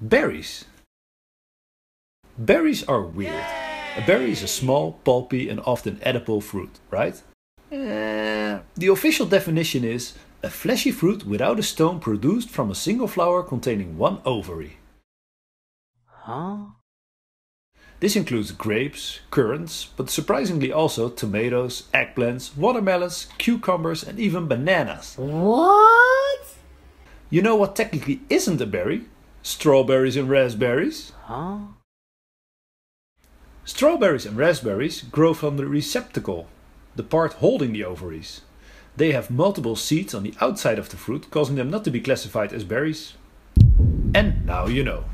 Berries. Berries are weird. A berry is a small, pulpy, and often edible fruit, right? Eh, the official definition is a fleshy fruit without a stone produced from a single flower containing one ovary. Huh? This includes grapes, currants, but surprisingly also tomatoes, eggplants, watermelons, cucumbers, and even bananas. What? You know what technically isn't a berry? Strawberries and raspberries. Huh? Strawberries and raspberries grow from the receptacle, the part holding the ovaries. They have multiple seeds on the outside of the fruit, causing them not to be classified as berries. And now you know.